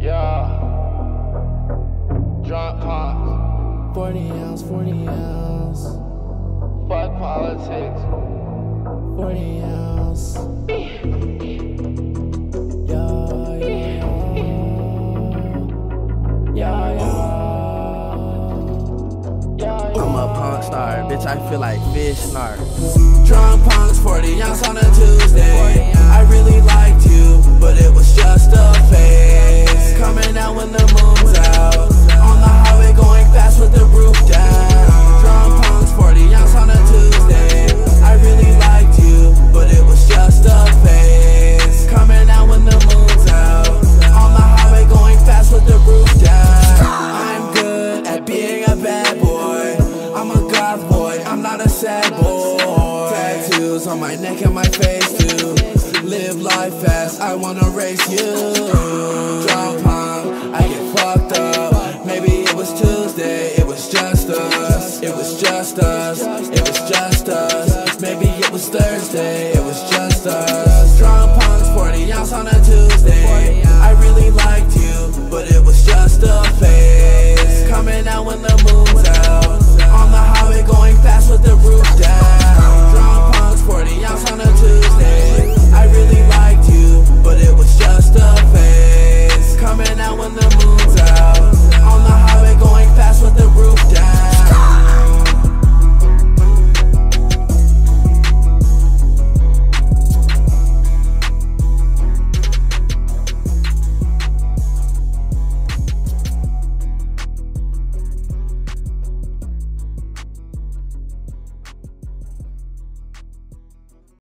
Yeah. Drunk pops. 40 ounce, 40 ounce. Fuck politics. 40 ounce. yeah, yeah. Yeah, yeah. I'm a punk star, bitch. I feel like Fish Narc. Drunk punks for sad boy. Tattoos on my neck and my face too. Live life fast, I wanna race you. Drop home, I get fucked up. Maybe it was Tuesday, it was just us. It was just us. It was just us. Maybe it was Thursday, it was just us.